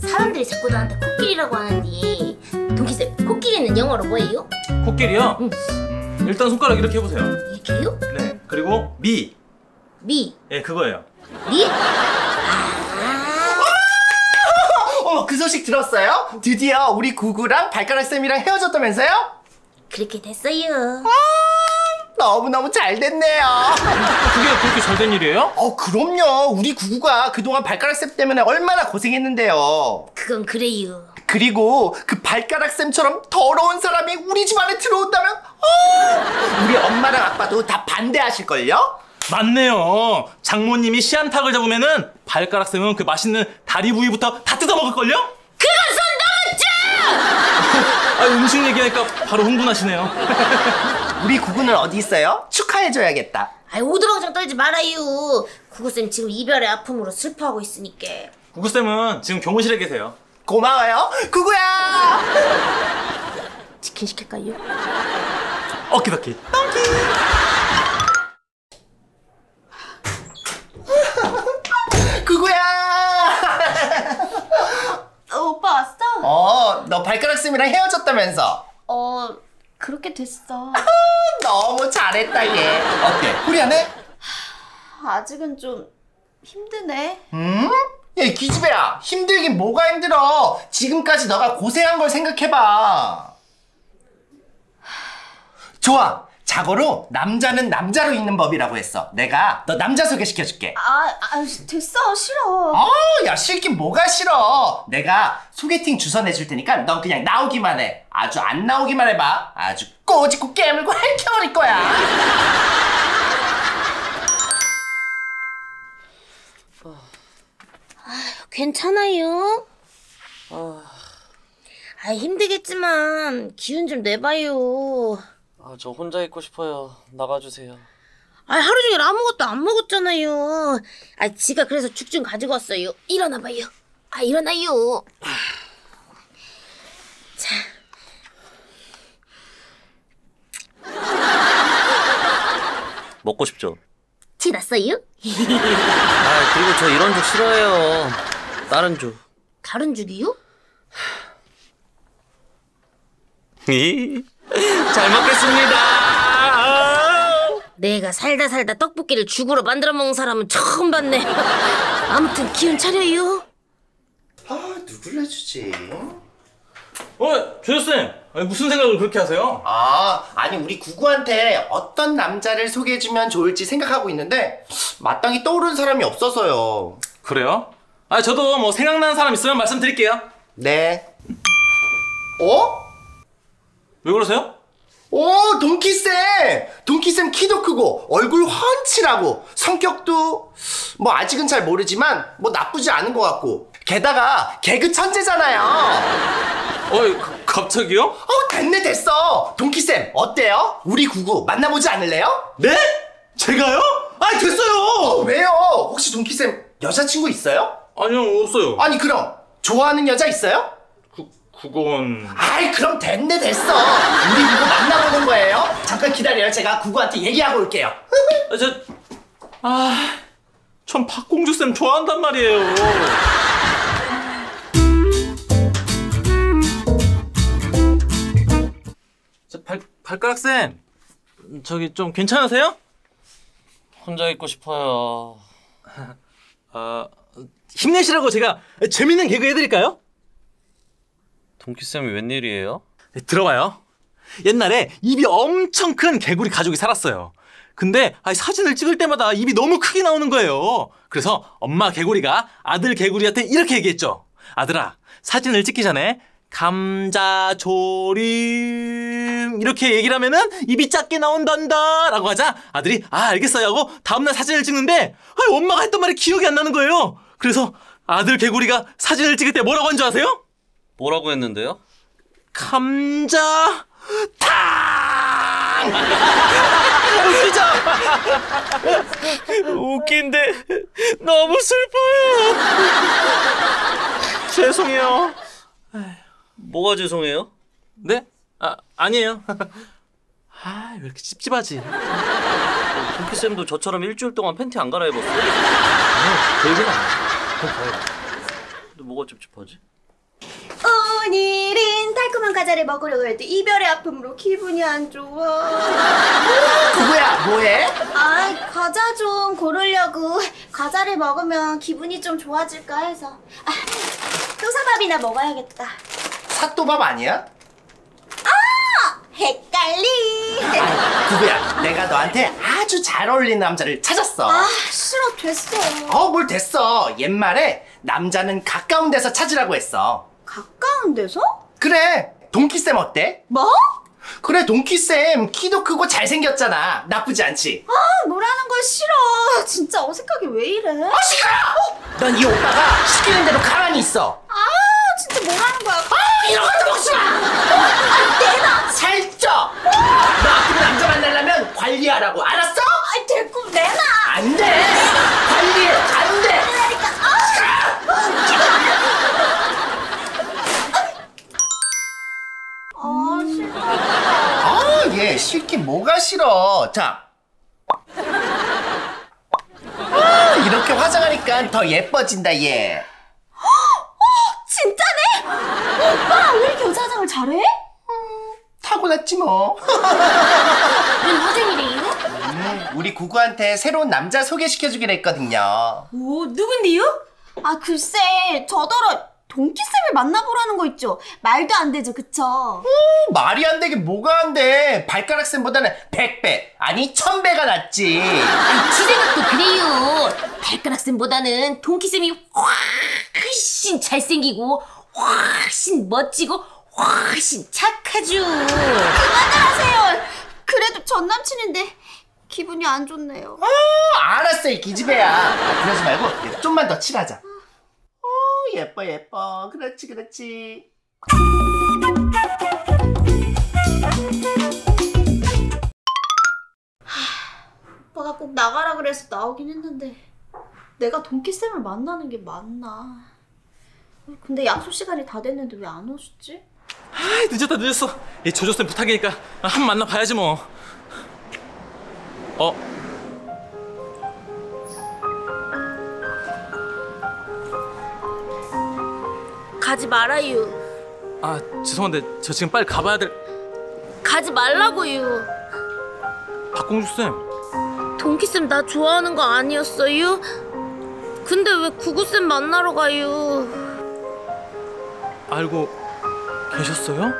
사람들이 자꾸 나한테 코끼리라고 하는데 동기쌤 코끼리는 영어로 뭐예요? 코끼리요? 응. 음, 일단 손가락 이렇게 해보세요. 이게요? 네. 그리고 미. 미? 예, 그거예요. 미? 어, 그 소식 들었어요? 드디어 우리 구구랑 발가락 쌤이랑 헤어졌다면서요? 그렇게 됐어요 너무너무 잘 됐네요. 그게 그렇게 잘 된 일이에요? 어, 그럼요. 우리 구구가 그동안 발가락 쌤 때문에 얼마나 고생했는데요. 그건 그래요 그리고 그 발가락 쌤처럼 더러운 사람이 우리 집 안에 들어온다면 어, 우리 엄마랑 아빠도 다 반대하실걸요? 맞네요. 장모님이 시안탁을 잡으면은 발가락 쌤은 그 맛있는 다리 부위부터 다 뜯어 먹을걸요? 그건 손 넘었죠! 아, 음식 얘기하니까 바로 흥분하시네요. 우리 구구는 어디 있어요? 축하해줘야겠다. 아이 오드방정 떨지 말아요 구구쌤 지금 이별의 아픔으로 슬퍼하고 있으니까 구구쌤은 지금 교무실에 계세요. 고마워요. 구구야! 치킨 시킬까요? 어키더키. 구구야! 어, 오빠 왔어? 어, 너 발가락 쌤이랑 헤어졌다면서? 어, 그렇게 됐어. 너무 잘했다 얘. 어때? 후리하네? 아직은 좀 힘드네. 음? 야, 기집애야. 힘들긴 뭐가 힘들어. 지금까지 너가 고생한 걸 생각해봐. 좋아. 자고로 남자는 남자로 있는 법이라고 했어. 내가 너 남자 소개시켜줄게. 아, 아 됐어. 싫어. 어, 야, 싫긴 뭐가 싫어. 내가 소개팅 주선 해줄 테니까 넌 그냥 나오기만 해. 아주 안 나오기만 해봐. 아주 꼬집고 깨물고 핥혀버릴 거야. 괜찮아요? 아 힘들겠지만 기운 좀 내봐요 아, 저 혼자 있고 싶어요. 나가주세요. 아 하루 종일 아무것도 안 먹었잖아요 아 지가 그래서 죽 좀 가지고 왔어요 일어나봐요 아 일어나요 자 먹고 싶죠? 지났어요? 아, 그리고 저 이런 죽 싫어해요. 다른 죽. 다른 죽이요? 잘 먹겠습니다. 내가 살다 살다 떡볶이를 죽으로 만들어 먹는 사람은 처음 봤네 아무튼 기운 차려요 아, 누굴 해주지? 어, 조조쌤. 아니, 무슨 생각을 그렇게 하세요? 아, 아니 우리 구구한테 어떤 남자를 소개해주면 좋을지 생각하고 있는데 마땅히 떠오르는 사람이 없어서요. 그래요? 아, 저도 뭐 생각나는 사람 있으면 말씀드릴게요. 네. 어? 왜 그러세요? 오, 동키쌤! 동키쌤 키도 크고, 얼굴 훤칠하고, 성격도, 뭐, 아직은 잘 모르지만, 뭐, 나쁘지 않은 것 같고, 게다가, 개그 천재잖아요. 어이, 가- 갑자기요? 어, 됐네, 됐어! 동키쌤, 어때요? 우리 구구 만나보지 않을래요? 네? 제가요? 아, 됐어요! 어, 왜요? 혹시 동키쌤, 여자친구 있어요? 아니요, 없어요. 아니, 그럼, 좋아하는 여자 있어요? 그, 그건. 아이, 그럼 됐네, 됐어! 우리 구구 만나보는 거예요? 잠깐 기다려요. 제가 구구한테 얘기하고 올게요. 아, 저. 아. 전 박공주쌤 좋아한단 말이에요. 저 발, 발가락쌤. 저기 좀 괜찮으세요? 혼자 있고 싶어요. 아, 힘내시라고 제가 재밌는 개그 해드릴까요? 동키쌤이 웬일이에요? 네, 들어봐요. 옛날에 입이 엄청 큰 개구리 가족이 살았어요. 근데 아니, 사진을 찍을 때마다 입이 너무 크게 나오는 거예요. 그래서 엄마 개구리가 아들 개구리한테 이렇게 얘기했죠. 아들아, 사진을 찍기 전에 감자 조림 이렇게 얘기를 하면은 입이 작게 나온단다 라고 하자 아들이 아 알겠어요 하고 다음날 사진을 찍는데 아니, 엄마가 했던 말이 기억이 안 나는 거예요. 그래서 아들 개구리가 사진을 찍을 때 뭐라고 한 줄 아세요? 뭐라고 했는데요? 감자 탕! 웃기죠? 웃긴데 너무 슬퍼요. 죄송해요. 뭐가 죄송해요? 네? 아 아니에요. 아 왜 이렇게 찝찝하지? 동키 쌤도 저처럼 일주일 동안 팬티 안 갈아입었어요? 그 얘기는 안 뭐가 찝찝하지? 오늘은 달콤한 과자를 먹으려고 했는데 이별의 아픔으로 기분이 안 좋아. 구구야 뭐해? 아, 과자 좀 고르려고. 과자를 먹으면 기분이 좀 좋아질까 해서. 아, 또사밥이나 먹어야겠다. 사또밥 아니야? 헷갈리. 구구야 내가 너한테 아주 잘 어울리는 남자를 찾았어 아, 싫어, 됐어. 어 뭘 됐어 옛말에 남자는 가까운 데서 찾으라고 했어 가까운 데서? 그래 동키쌤 어때? 뭐? 그래 동키쌤 키도 크고 잘생겼잖아 나쁘지 않지? 아, 뭐라는 걸 싫어. 진짜 어색하게 왜 이래? 어 시끄러! 넌이 오빠가 시키는 대로 가만히 있어 아, 진짜 뭐라는 거야? 아 이런 것도 먹지 마! 아, 내놔. 살쪄! 너 앞으로 남자 만나려면 관리하라고 알았어? 아, 됐고 내놔. 안돼! 뭐가 싫어 자 아, 이렇게 화장하니까 더 예뻐진다 얘 진짜네? 오빠 왜 이렇게 여자 화장을 잘해? 타고났지 뭐웬 화장이래요? 음, 우리 구구한테 새로운 남자 소개시켜주기로 했거든요 오 누군데요? 아 글쎄 저더러 동키쌤을 만나보라는 거 있죠? 말도 안 되죠 그쵸? 말이 안 되게 뭐가 안 돼 발가락 쌤보다는 100배 아니 1000배가 낫지 아니 지 생각도 그래요. 발가락쌤보다는 동키쌤이 훨씬 잘생기고 훨씬 멋지고 훨씬 착하죠. 그만하세요 그래도 전 남친인데 기분이 안 좋네요 어, 알았어 이 기집애야 아, 그러지 말고 좀만 더 칠하자 어 예뻐 예뻐 그렇지 그렇지 오빠가 꼭 나가라 그래서 나오긴 했는데 내가 동키쌤을 만나는 게 맞나 근데 약속 시간이 다 됐는데 왜 안 오셨지? 아, 늦었다 늦었어. 이 조조쌤 부탁이니까 한번 만나 봐야지 뭐. 어? 가지 말아요. 아 죄송한데 저 지금 빨리 가봐야 될. 가지 말라고요. 박공주 쌤. 동키 쌤 나 좋아하는 거 아니었어요? 근데 왜 구구 쌤 만나러 가요? 알고 계셨어요?